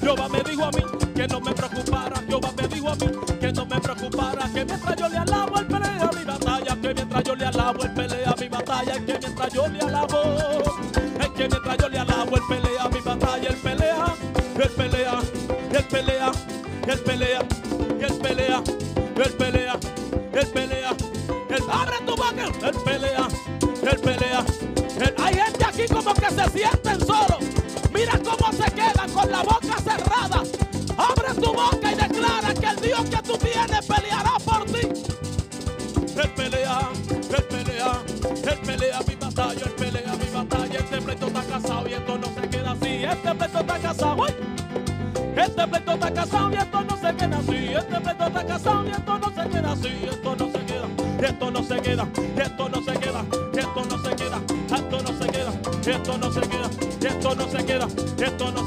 Jehová me dijo a mí que no me preocupara. Jehová me dijo a mí que no me preocupara. Que mientras yo le alabo, él pelea mi batalla. Que mientras yo le alabo, él pelea mi batalla. Que mientras yo le alabo, es que mientras yo le alabo, él pelea mi batalla. Él pelea, él pelea, él pelea, él pelea, él pelea, él pelea, él pelea. Él abre tu boca, él pelea, él pelea. Hay gente aquí como que se sienten que tú tienes peleará por ti. Él pelea, él pelea, él pelea mi batalla, él pelea mi batalla. Este pleito está casado y esto no se queda así. Este pleito está casado. Este pleito está casado y esto no se queda así. Este pleito está casado y esto no se queda así. Esto no se queda, esto no se queda, esto no se queda, esto no se queda, esto no se queda, esto no se queda, esto no se queda, esto no.